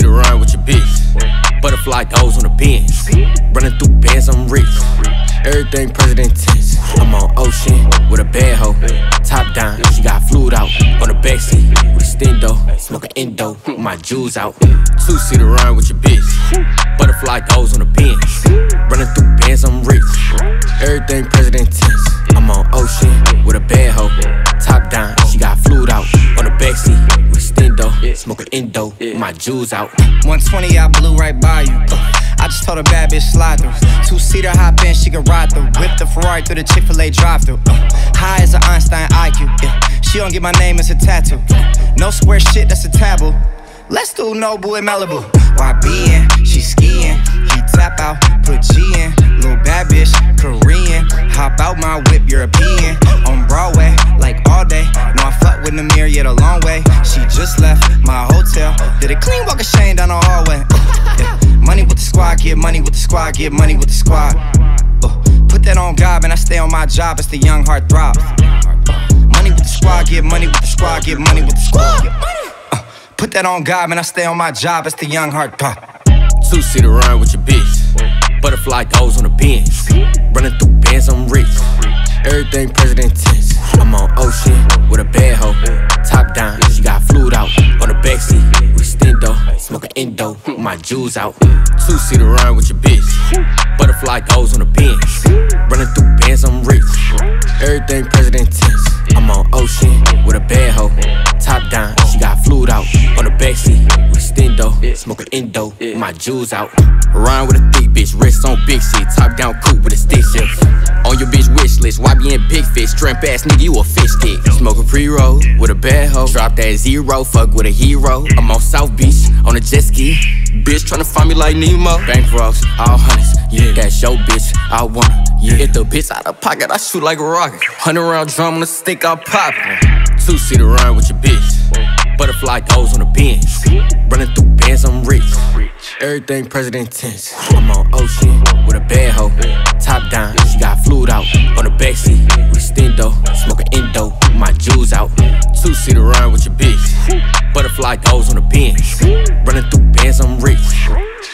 bitch. Butterfly doors on the Benz. Running through bands, I'm rich. Everything president tense. I'm on ocean with a bad hoe. Top down, she got fluid out. On the backseat with extendo. Smoking endo, my jewels out. Two seater ride with your bitch. Butterfly doors on the Benz. Running through bands, I'm rich. Everything president tense. With extendo. Smoking endo, my jewels out. 120, I blew right by you. Uh, I just told a bad bitch slide through. Two seater hop in, she can ride through. Whip the Ferrari through the Chick fil A drive through. Uh, high as an Einstein IQ. Yeah. She don't get my name as a tattoo. No square shit, that's a taboo. Let's do Nobu in Malibu. YB she skiing. He tap out, put G in. Little bad bitch, Korean. Hop out my whip, European. On Broadway, like all day. No, I fuck with Nahmir, yet a long way. She just left my hotel. Did a clean walk of shame down the hallway. Yeah. Money with the squad, get money with the squad, get money with the squad. Uh, put that on God, and I stay on my job. It's the young heart throb. Uh, money with the squad, get money with the squad, get money with the squad. Uh, put that on God, man. I stay on my job. It's the young heart throb. Two seater run with your bitch. Butterfly doors on the Benz. Running through bands, I'm rich. Everything president tense. I'm on ocean with a bad hoe. My jewels out. Two seater ride with your bitch. Butterfly doors on the Benz. Running through bands, I'm rich. Everything president tense. I'm on ocean with a bad hoe. Top down, she got fluid out. On the backseat with extendo. Smoking endo, my jewels out. Rhyme with a thick bitch, wrist on big shit. Top down coupe with a stick shift. On your bitch wish list, why be in big fish? Shrimp ass nigga, you a fish stick. Smoking pre roll with a bad hoe. Drop that zero, fuck with a hero. I'm on South Beach on a jet ski. Bitch tryna find me like Nemo. Bank rocks, all hundreds. Yeah, that's your bitch, I want her. Yeah, hit the bitch out of pocket, I shoot like a rocket. Hundred round drum on the stick, I pop it. Two seater ride with your bitch. Butterfly doors on the Benz. Running through bands, I'm rich. Everything president tense. I'm on ocean with a bad hoe. Top down, she got fluid out. On the backseat with extendo. Smoking endo, my jewels out. Two seater ride with your bitch. Butterfly doors on the Benz.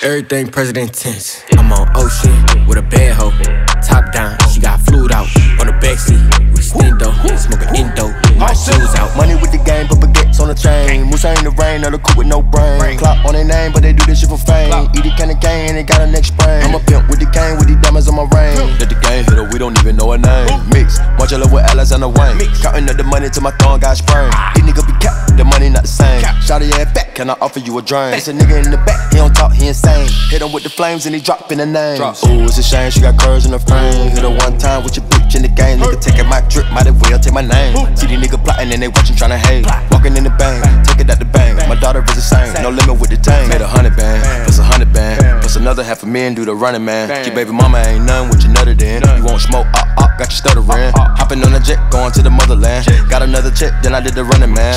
Everything president tense. I'm on ocean with a bad hoe. Top down, she got fluid out. On the backseat with extendo. Smoking endo, my shoes out. Money with the game, but baguettes on the chain. Musa in the rain, or the cool with no brain. Clock on their name, but they do this shit for fame. Eat the candy cane, they got a next brain. I'm a pimp with the cane, with the diamonds on my ring. Let the game hit her, we don't even know her name. Mix, much love with Alexander Wayne. Counting up the money till my thumb got sprained. These niggas be capped, the money not the same. Shout your ass back, can I offer you a drink? It's a nigga in the back, he don't talk, he insane. Hit him with the flames and he drop in the name. Ooh, it's a shame she got curves in her frame. Hit her one time with your bitch in the game. Nigga taking my might as well take my name. See these niggas plotting and they watching tryna hate. Walking in the bank, take it out the bank. My daughter is the same, no limit with the tank. Made a hundred band, plus a hundred band, plus another half a million do the running man. Your baby mama ain't none with your nutter then. You won't smoke, up, up, got you stuttering. Hopping on a jet, going to the motherland. Got another check, then I did the running man.